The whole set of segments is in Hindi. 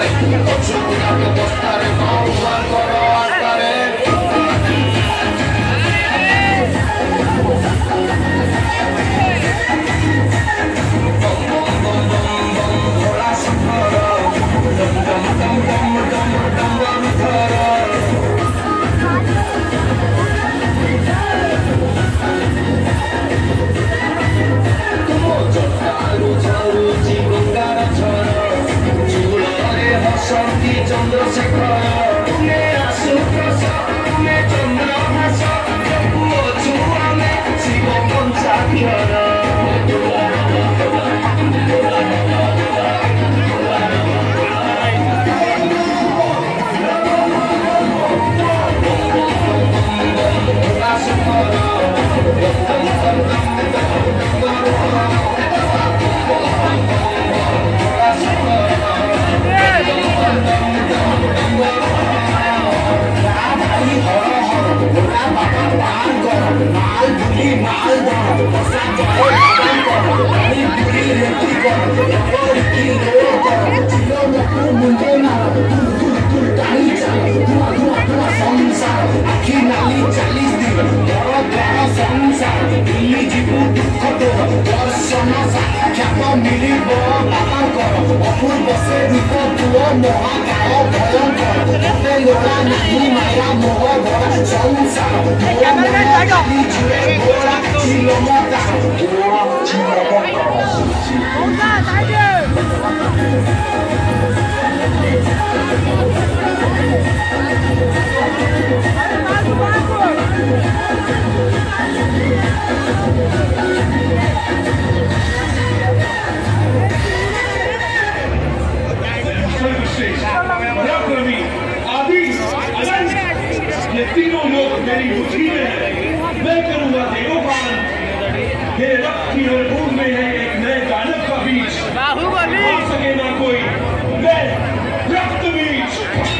Costaré, con su cuidado, costaré 摩诃婆罗婆 की हरबूर में है एक नए दानव का बीच। बाहुबली। सके ना कोई। मैं रक्त बीज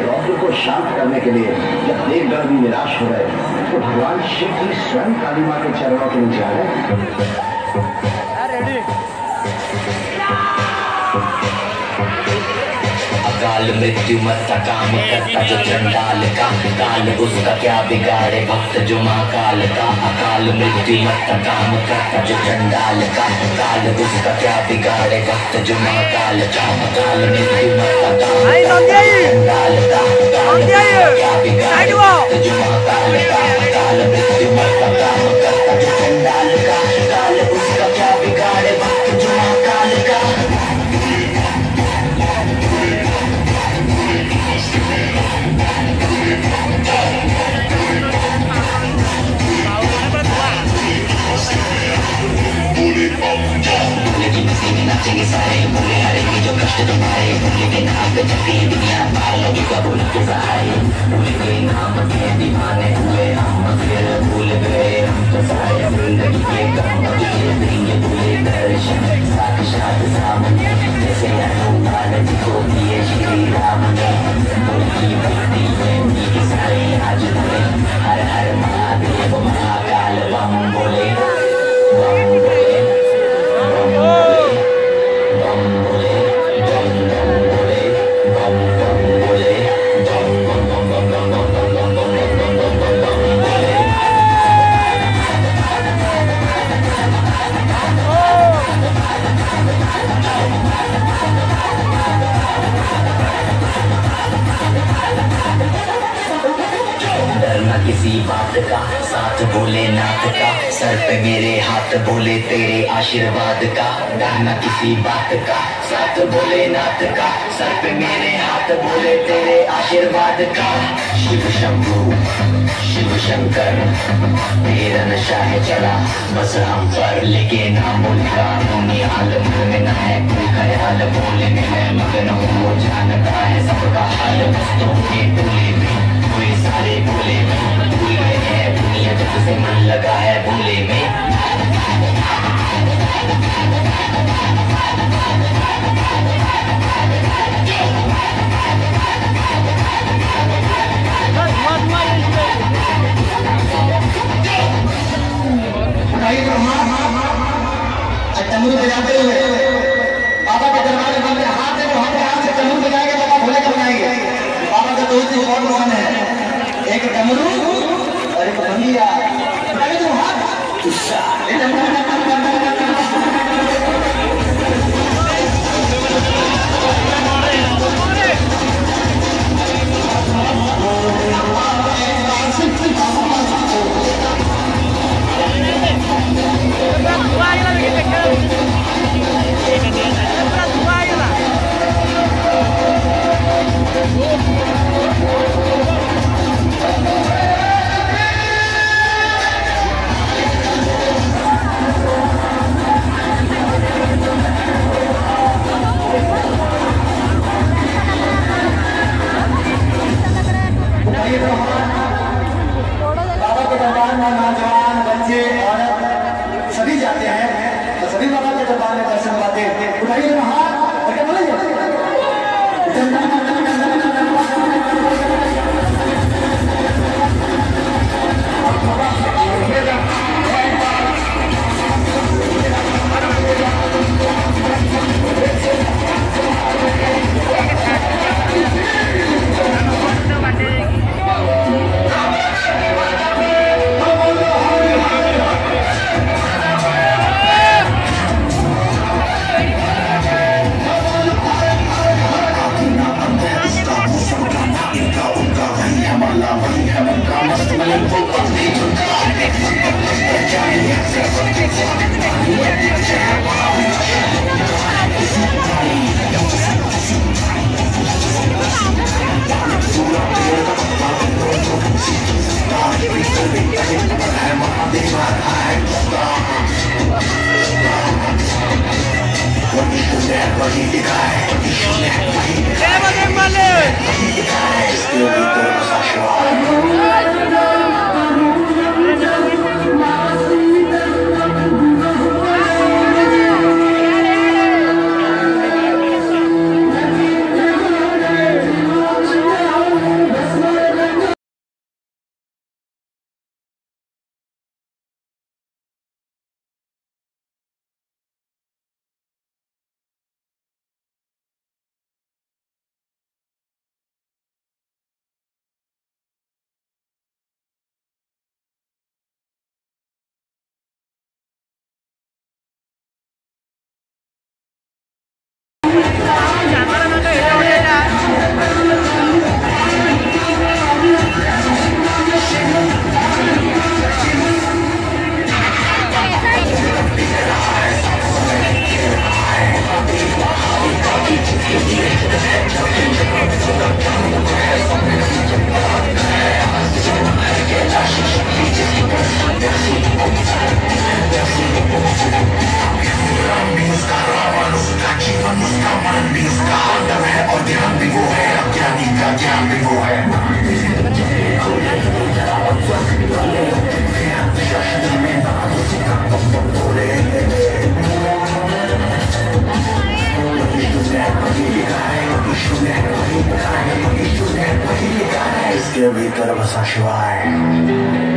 रौद्र को शांत करने के लिए जब देवगण भी निराश हो गए तो भगवान शिव जी स्वयं काली माँ के चरणों के नीचे आ गए। अकाल मृत्यु मत काम करता जो चंडाल का काल उसका क्या बिगाड़े भक्त जो महाकाल का अकाल। मृत्यु मत काम करता जो चंडाल का काल उसका क्या बिगाड़े भक्त जो महाकाल का अकाल मृत्यु मत काम आई करता जो चंडाल का काल क्या बिगाड़े भक्त जो महाकाल का अकाल मृत्यु मत काम करता जो चंडाल आशीर्वाद का डरना किसी बात का। साथ बोले नाथ का, सर पे मेरे हाथ बोले तेरे आशीर्वाद का। शिव शंभु, शिव शंकर तेरा नशा है चला। बस हम पर लेके ना बोल हाल में ना है कोई ख्याल बोले में है। मगन वो जानता है सबका हाल। बस तो के बोले में, कोई सारे बोले में भूल गए है जब से मन लगा है भूले में Leva, Dembele! के भीतर बसा शिवाय